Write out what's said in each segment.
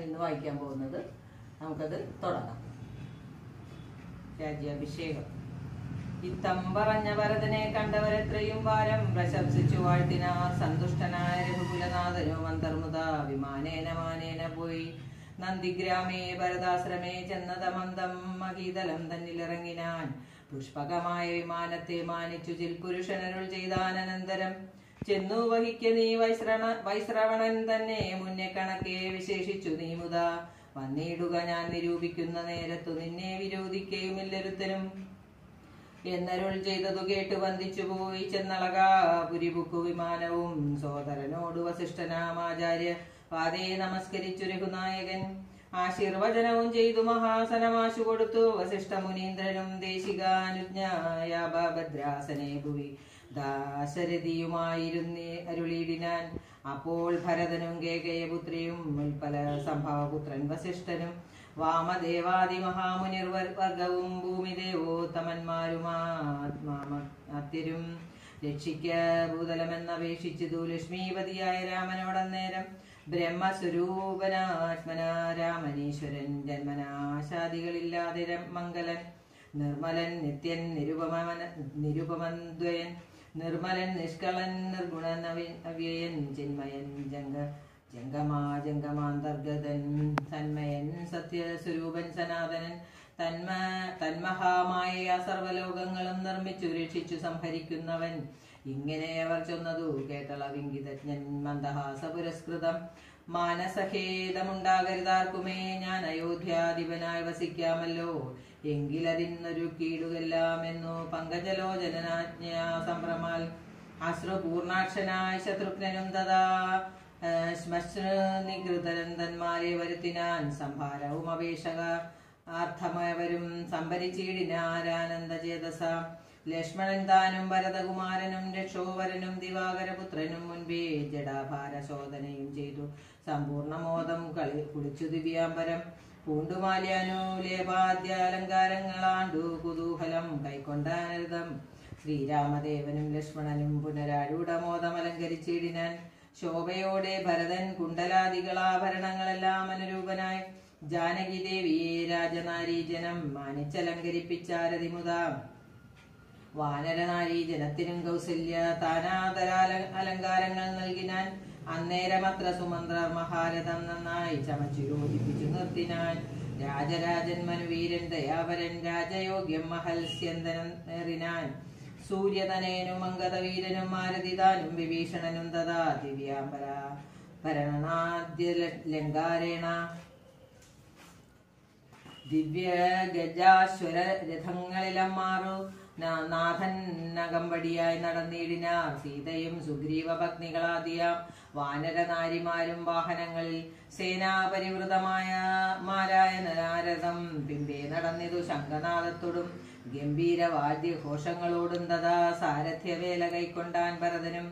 ഇന്ന് വായിക്കാൻ പോകുന്നത്. നമുക്കത് തുടങ്ങാം. രാജ്യാഭിഷേകം. ഇത്തം പറഞ്ഞ ഭരതനെ കണ്ടവരെത്രയും വാരം പ്രശംസിച്ചു വാഴ്ത്തിന സന്തുഷ്ടനായ രഘുകുലനാഥനോ അന്തർമുത വിമാനേന മാനേന പോയി. നന്ദിഗ്രാമേ ഭരതാശ്രമേ ചെന്നതമന്തം മഹീതലം തന്നിലിറങ്ങിനാൻ. പുഷ്പകമായ വിമാനത്തെ മാനിച്ചു ചിൽ പുരുഷനരുൾ ചെയ്താനന്തരം ചെന്നു വഹിക്ക നീ വൈശ്രണ വൈശ്രവണൻ തന്നെ. മുന്നേ കണക്കെ വിശേഷിച്ചു നീ മുത. വന്നിടുക ഞാൻ നിരൂപിക്കുന്ന നേരത്തു നിന്നെ വിരോധിക്കുകയുമില്ലൊരുത്തനും എന്നരുൾ ചെയ്തതു കേട്ട് വന്ദിച്ചു പോയി ചെന്നളക. പുരിബുക്കു വിമാനവും സോദരനോട് വസിഷ്ഠനാമാചാര്യ പാതേ നമസ്കരിച്ചു രഘുനായകൻ. ആശീർവചനവും ചെയ്തു മഹാസനമാശു കൊടുത്തു വസിഷ്ഠ മുനീന്ദ്രനും ദേശികാനുജ്ഞായ ഭദ്രാസനെ ഭുവി. ദാശരഥിയുമായിരുന്നേ അരുളിയിടിനാൻ അപ്പോൾ ഭരതനും കേകയപുത്രിയും ഉൽപ്പല സംഭവപുത്രൻ വസിഷ്ഠനും വാമദേവാദി മഹാമുനിർ വർഗവും ഭൂമിദേവോത്തമന്മാരുമാത്മാത്യരും രക്ഷിക്ക ഭൂതലമെന്നപേക്ഷിച്ചതു ലക്ഷ്മീപതിയായ രാമനോടന്നേരം ബ്രഹ്മസ്വരൂപനാത്മന രാമനീശ്വരൻ ജന്മനാശാദികളില്ലാതെ മംഗലൻ നിർമ്മലൻ നിത്യൻ നിരുപമന നിരുപമദ്വയൻ നിർമ്മലൻ നിഷ്കളൻ നിർഗുണൻ അവ്യയൻ ചിന്മയൻ ജംഗ ജംഗമാ ജംഗമാന്തർഗതൻ തന്മയൻ സത്യസ്വരൂപൻ സനാതനൻ തന്മ തന്മഹാമായ സർവലോകങ്ങളും നിർമ്മിച്ചു രക്ഷിച്ചു സംഹരിക്കുന്നവൻ. ഇങ്ങനെ അവർ ചൊന്നതു കേട്ടളവിംഗിതജ്ഞൻ മന്ദഹാസ പുരസ്കൃതം. മാനസഖേദമുണ്ടാകരുതാർക്കുമേ ഞാൻ അയോധ്യാധിപനായി വസിക്കാമല്ലോ. എങ്കിലതിന്നൊരു കീടുകെല്ലാമെന്നു പങ്കജലോചനാജ്ഞയാ സംഭ്രമാൽ അശ്രുപൂർണാക്ഷനായ ശത്രുഘ്നനും തഥാ ശ്മശ്നികൃതരന്തന്മാരെ വരുത്തിനാൻ സംഭാരവും അപേക്ഷക ആർത്ഥമയവരും സംഭരിച്ചിടിനാരാനന്ദചേതസ. ലക്ഷ്മണൻ താനും ഭരതകുമാരനും രക്ഷോവരനും ദിവാകരപുത്രനും മുൻപേ ജഡാഭാരശോധനയും ചെയ്തു. സമ്പൂർണമോദം കളി കുളിച്ചു ദിവ്യാംബരം. പൂണ്ടുമാലിയാനോലേപാദ്യാലങ്കാരങ്ങളാണ്ടു കുതൂഹലം കൈക്കൊണ്ടാനരുതം. ശ്രീരാമദേവനും ലക്ഷ്മണനും പുനരാരൂഢമോദം അലങ്കരിച്ചിടിനാൻ ശോഭയോടെ ഭരതൻ കുണ്ടലാദികളാഭരണങ്ങളെല്ലാം അനുരൂപനായി. ജാനകി ദേവിയെ രാജനാരീജനം മാനിച്ചലങ്കരിപ്പിച്ചാരതിമുത. വാനരനാരീജനത്തിനും കൗസല്യ താനാതര അലങ്കാരങ്ങൾ നൽകിനാൻ അന്നേരമത്ര സുമന്ത്രർ മഹാരഥം നന്നായി ചമച്ചു യോജിപ്പിച്ചു നിർത്തിനാൻ. രാജരാജൻ മനുവീരൻ ദയാവരൻ രാജയോഗ്യം മഹൽസ്യന്തനേറിനാൻ സൂര്യതനേനും അങ്കതവീരനും മാരുതിതാനും വിഭീഷണനും തഥാ ദിവ്യാംബര ഭരണാദ്യ ലങ്കാരേണ. ദിവ്യ ഗജാശ്വര രഥങ്ങളിലും മാറു നാ- നാഥൻ നകമ്പടിയായി നടന്നിടിനാർ. സീതയും സുഗ്രീവ പത്നികളാദിയാം വാനരനാരിമാരും വാഹനങ്ങളിൽ സേനാപരിവൃതമായ മാരായ നാരദം പിമ്പേ നടന്നിതു ശംഖനാഥത്തോടും ഗംഭീര വാദ്യഘോഷങ്ങളോടും തഥാ സാരഥ്യവേല കൈക്കൊണ്ടാൻ ഭരതനും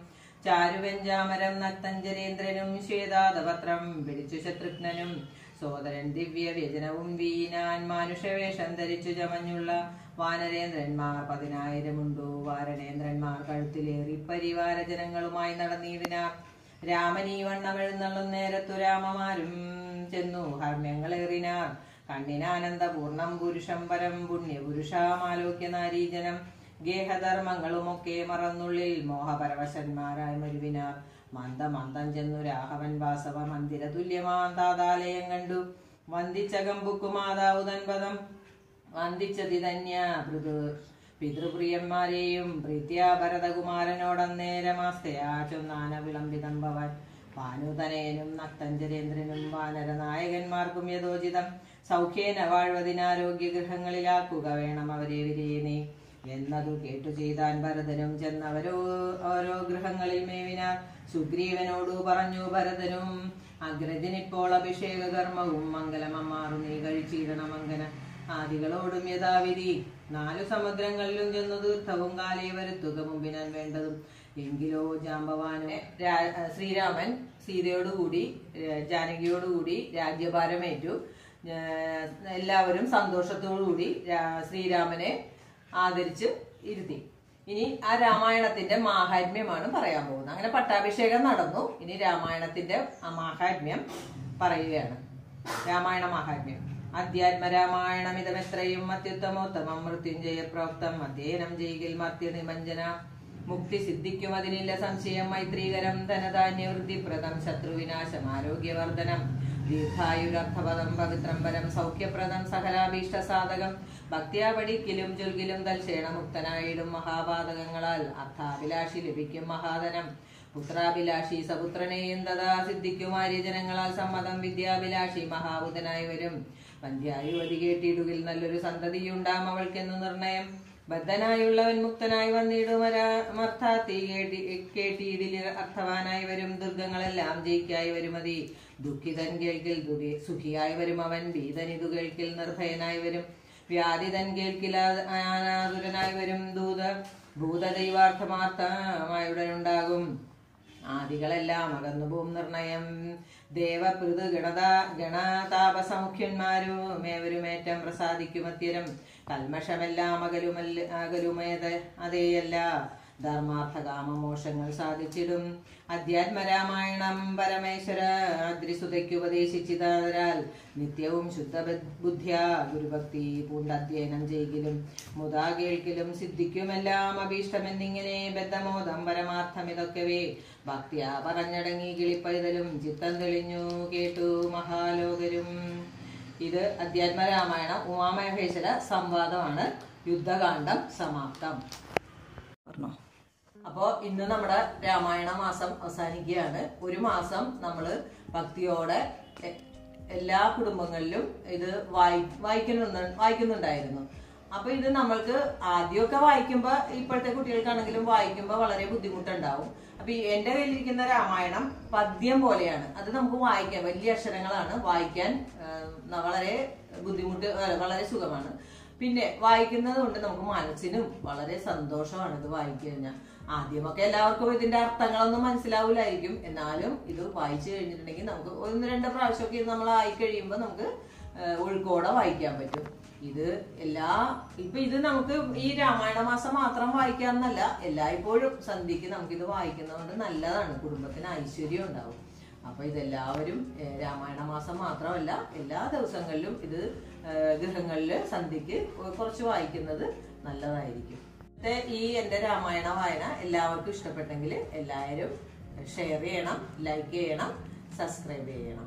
ചാരുവെഞ്ചാമരം നത്തഞ്ചരേന്ദ്രനും ശ്വേതാദപത്രം. പിടിച്ചു ശത്രുഘ്നനും സോദരൻ ദിവ്യ വ്യജനവും വീനാൻ മാനുഷവേഷം ധരിച്ചു ചമഞ്ഞുള്ള വാനരേന്ദ്രന്മാർ പതിനായിരമുണ്ടു? വാരണേന്ദ്രന്മാർ കഴുത്തിലേറി പരിവാര ജനങ്ങളുമായി നടന്നിടിനാർ രാമനീ വണ്ണമെഴുന്നള്ളും നേരത്തു രാമമാരും ചെന്നു ഹർമ്യങ്ങളേറിനാർ കണ്ണിനാനന്ദപൂർണം പുരുഷം പരം പുണ്യപുരുഷാമാലോക്യ ഗേഹധർമ്മങ്ങളുമൊക്കെ മറന്നുള്ളിൽ മോഹപരവശന്മാരായി മരുവിനാർ. മന്ദമന്ദം ചെന്നു രാഘവൻ വാസവ മന്ദിര തുല്യമാം താതാലയം കണ്ടു. വന്ദിച്ചകമ്പുക്കു മാതാവു തൻപദം വന്ദിച്ചതി തന്യ പൃഥു പിതൃപ്രിയന്മാരെയും പ്രീത്യ ഭരതകുമാരനോടന്നേരമാസ്തയാ ഭവൻ. നക്തഞ്ചരേന്ദ്രനും വാനരനായകന്മാർക്കും യഥോചിതം. സൗഖ്യേന വാഴ്വതിനാരോഗ്യ ഗൃഹങ്ങളിലാക്കുക വേണം അവരെ വിരേനെ എന്നതു കേട്ടു ചെയ്താൻ ഭരതനും ചെന്നവരോ ഓരോ ഗൃഹങ്ങളിൽ മേവിനാർ സുഗ്രീവനോടു പറഞ്ഞു ഭരതനും അഗ്രജനിപ്പോൾ അഭിഷേക കർമ്മവും മംഗലമമ്മാറു നീ കഴിച്ചിടണം അങ്കന. ആദികളോടും യഥാവിധി. നാലു സമുദ്രങ്ങളിലും ചെന്നു തീർത്ഥവും കാലേ വരുത്തുക മുമ്പിനാൻ വേണ്ടതും. എങ്കിലോ ജാമ്പവാനോ ശ്രീരാമൻ സീതയോടുകൂടി ജാനകിയോടുകൂടി രാജ്യഭാരമേറ്റു. എല്ലാവരും സന്തോഷത്തോടുകൂടി കൂടി ശ്രീരാമനെ ആദരിച്ച് ഇരുത്തി. ഇനി ആ രാമായണത്തിന്റെ മാഹാത്മ്യമാണ് പറയാൻ പോകുന്നത്. അങ്ങനെ പട്ടാഭിഷേകം നടന്നു. ഇനി രാമായണത്തിന്റെ മാഹാത്മ്യം പറയുകയാണ്. രാമായണ മാഹാത്മ്യം. അധ്യാത്മ രാമായണം ഇതമെത്രയും അത്യുത്തമോത്തമം. മൃത്യുഞ്ജയ പ്രോക്തം അധ്യയനം ചെയ്യുകിൽ മർത്യ നിമഞ്ജന മുക്തി സിദ്ധിക്കും അതിനില്ല സംശയം. മൈത്രീകരം ധനധാന്യവൃദ്ധിപ്രദം ശത്രുവിനാശം. ആരോഗ്യവർദ്ധനം. ദീർഘായുരർത്ഥപദം പവിത്രം പരം സൗഖ്യപ്രദം സകലാഭീഷ്ടസാധകം ഭക്തിയാപടി ഭക്തിയാ ജുൽകിലും തൽക്ഷേണമുക്തനായിടും തൽക്ഷേണ മുക്തനായിടും മഹാപാതകങ്ങളാൽ അർത്ഥാഭിലാഷി ലഭിക്കും മഹാധനം. പുത്രാഭിലാഷി സപുത്രനെയും തഥാ സിദ്ധിക്കും ആര്യജനങ്ങളാൽ സമ്മതം വിദ്യാഭിലാഷി മഹാബുധനായി വരും. വന്ധ്യായുവതി കേട്ടിടുകിൽ നല്ലൊരു സന്തതിയുണ്ടാം അവൾക്കെന്നു നിർണയം. ബദ്ധനായുള്ളവൻ മുക്തനായി വന്നിടുമരാമർത്ഥാത്തി കേട്ടിയിടിൽ അർത്ഥവാനായി വരും. ദുർഗങ്ങളെല്ലാം ജയിക്കായി വരുമതി. ദുഃഖിതൻ കേൾക്കിൽ സുഖിയായി വരും അവൻ. ഭീതൻ ഇതു കേൾക്കിൽ നിർഭയനായി വരും. വ്യാധിതൻ കേൾക്കിൽ അനാതുരനായി വരും. ദൂത ഭൂതദൈവാർത്ഥമാർത്ഥമായുടനുണ്ടാകും ആദികളെല്ലാം അകന്നുപോകും നിർണയം. ദേവപൃത് ഗണതാ ഗണതാപസമുഖ്യന്മാരും ഏവരുമേറ്റം പ്രസാദിക്കുമത്യരം കൽമഷമെല്ലാം അകലുമല്ല അകലുമേത് അതേയല്ല. ധർമാർത്ഥ കാമമോഷങ്ങൾ സാധിച്ചിടും. അധ്യാത്മരാമായണം പരമേശ്വര അദ്രിസുതയ്ക്ക് ഉപദേശിച്ചിതാൽ നിത്യവും ശുദ്ധ ബുദ്ധ്യ ഗുരുഭക്തി പൂണ്ടധ്യയനം ചെയ്യലും. മുതാ കേൾക്കിലും സിദ്ധിക്കുമെല്ലാം അഭീഷ്ടമെന്നിങ്ങനെ ബദ്ധമോദം പരമാർത്ഥം ഇതൊക്കെവേ ഭക്തിയാ പറഞ്ഞടങ്ങി കിളിപ്പൈതലും ചിത്തം തെളിഞ്ഞു കേട്ടു മഹാലോകരും. ഇത് അധ്യാത്മരാമായണം ഉമാമഹേശ്വര സംവാദമാണ്. യുദ്ധകാന്ഡം സമാപ്തം. പറഞ്ഞോ? അപ്പോൾ ഇന്ന് നമ്മുടെ രാമായണ മാസം അവസാനിക്കുകയാണ്. ഒരു മാസം നമ്മൾ ഭക്തിയോടെ എല്ലാ കുടുംബങ്ങളിലും ഇത് വായി വായിക്കുന്നുണ്ട് വായിക്കുന്നുണ്ടായിരുന്നു. അപ്പൊ ഇത് നമ്മൾക്ക് ആദ്യമൊക്കെ വായിക്കുമ്പോ ഇപ്പോഴത്തെ കുട്ടികൾക്കാണെങ്കിലും വായിക്കുമ്പോ വളരെ ബുദ്ധിമുട്ടുണ്ടാവും. അപ്പൊ എന്റെ കയ്യിലിരിക്കുന്ന രാമായണം പദ്യം പോലെയാണ്. അത് നമുക്ക് വായിക്കാം. വലിയ അക്ഷരങ്ങളാണ്. വായിക്കാൻ വളരെ ബുദ്ധിമുട്ട് വളരെ സുഖമാണ്. പിന്നെ വായിക്കുന്നത് കൊണ്ട് നമുക്ക് മനസ്സിനും വളരെ സന്തോഷമാണ് ഇത് വായിച്ചു കഴിഞ്ഞാൽ ആദ്യമൊക്കെ എല്ലാവർക്കും ഇതിന്റെ അർത്ഥങ്ങളൊന്നും മനസ്സിലാവില്ലായിരിക്കും എന്നാലും ഇത് വായിച്ചു കഴിഞ്ഞിട്ടുണ്ടെങ്കിൽ നമുക്ക് ഒന്ന് രണ്ട് പ്രാവശ്യമൊക്കെ ഇത് നമ്മൾ ആയി കഴിയുമ്പോൾ നമുക്ക് ഉൾക്കോടെ വായിക്കാൻ പറ്റും. ഇത് എല്ലാ ഇപ്പൊ ഇത് നമുക്ക് ഈ രാമായണ മാസം മാത്രം വായിക്കാന്നല്ല എല്ലായ്പ്പോഴും സന്ധ്യക്ക് നമുക്കിത് വായിക്കുന്നതുകൊണ്ട് നല്ലതാണ് കുടുംബത്തിന് ഐശ്വര്യം ഉണ്ടാവും. അപ്പൊ ഇതെല്ലാവരും രാമായണ മാസം മാത്രമല്ല എല്ലാ ദിവസങ്ങളിലും ഇത് ഗൃഹങ്ങളിൽ സന്ധ്യക്ക് കുറച്ച് വായിക്കുന്നത് നല്ലതായിരിക്കും. ഈ എന്റെ രാമായണ വായന എല്ലാവർക്കും ഇഷ്ടപ്പെട്ടെങ്കിൽ എല്ലാവരും ഷെയർ ചെയ്യണം ലൈക്ക് ചെയ്യണം സബ്സ്ക്രൈബ് ചെയ്യണം.